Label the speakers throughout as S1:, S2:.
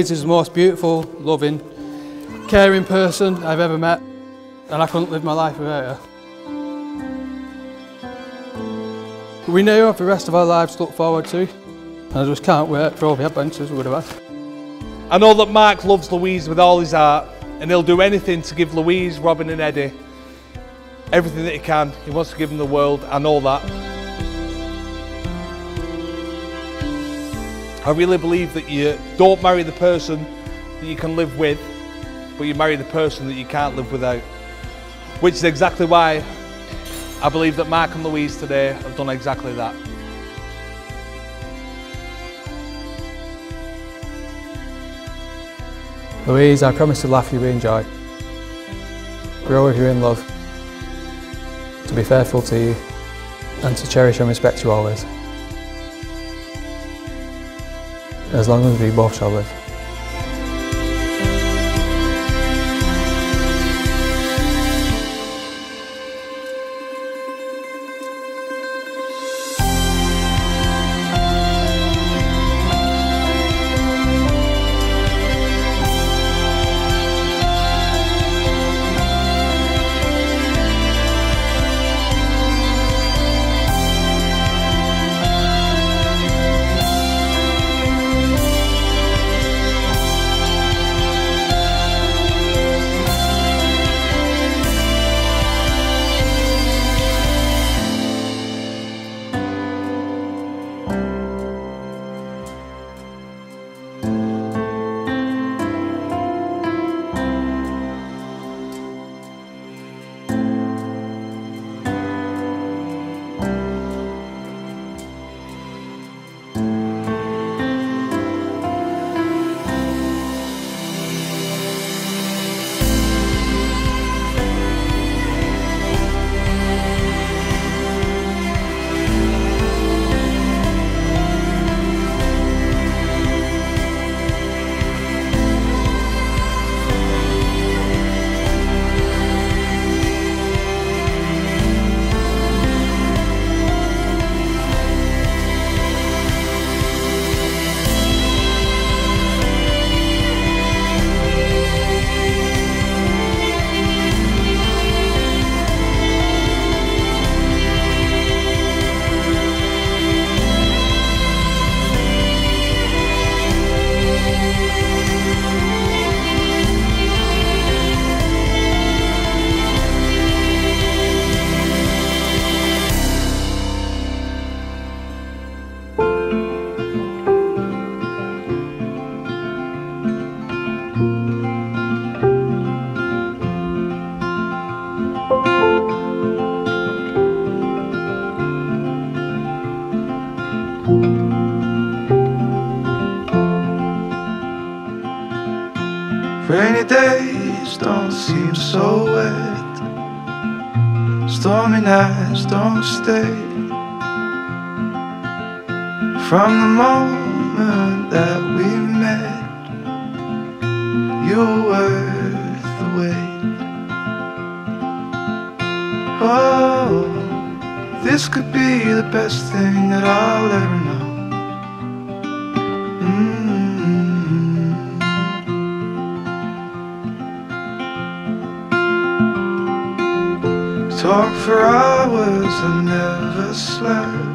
S1: Is the most beautiful, loving, caring person I've ever met, and I couldn't live my life without her. We now have the rest of our lives to look forward to, and I just can't wait for all the adventures we would have.
S2: I know that Mark loves Louise with all his heart, and he'll do anything to give Louise, Robin, and Eddie everything that he can. He wants to give them the world. I know that. I really believe that you don't marry the person that you can live with, but you marry the person that you can't live without. Which is exactly why I believe that Mark and Louise today have done exactly that.
S1: Louise, I promise to laugh you with joy, grow with you in love, to be faithful to you, and to cherish and respect you always. As long as we both shall
S3: Rainy days don't seem so wet. Stormy nights don't stay. From the moment that we met, you were worth the wait. Oh, this could be the best thing that I'll ever know. Mm-hmm. Talk for hours and never slept.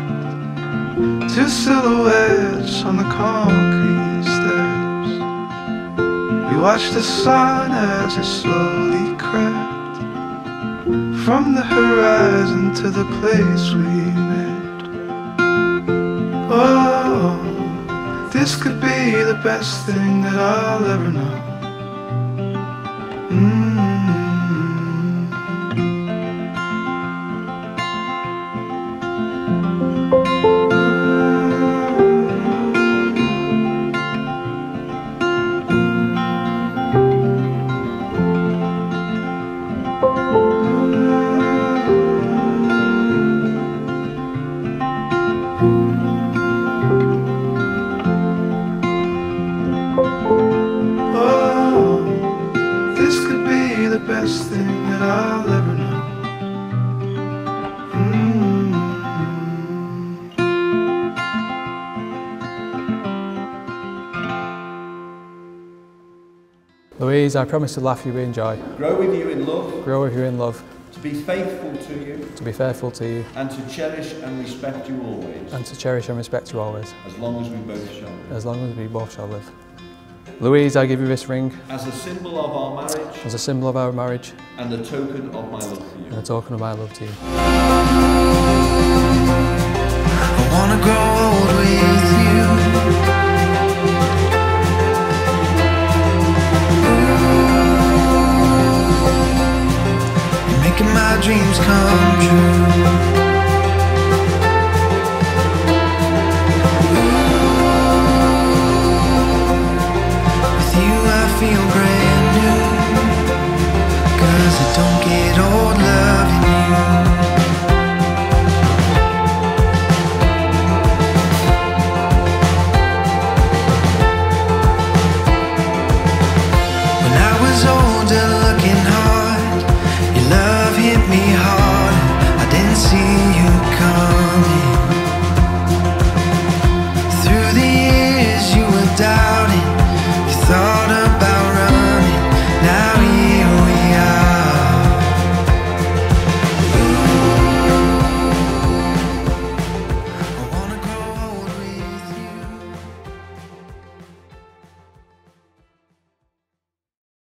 S3: Two silhouettes on the concrete steps. We watched the sun as it slowly crept from the horizon to the place we met. Oh, this could be the best thing that I'll ever know.
S1: Louise, I promise to laugh you in joy,
S4: grow with you in love,
S1: grow with you in love,
S4: to be faithful to you,
S1: to be faithful to you,
S4: and to cherish and respect you always,
S1: and to cherish and respect you always,
S4: as long as we both shall live.
S1: as long as we both shall live. Louise, I give you this ring
S4: As a symbol of our marriage
S1: as a symbol of our marriage
S4: and a token of my love for
S1: and
S4: you.
S1: a token of my love to you.
S5: I wanna grow old with you.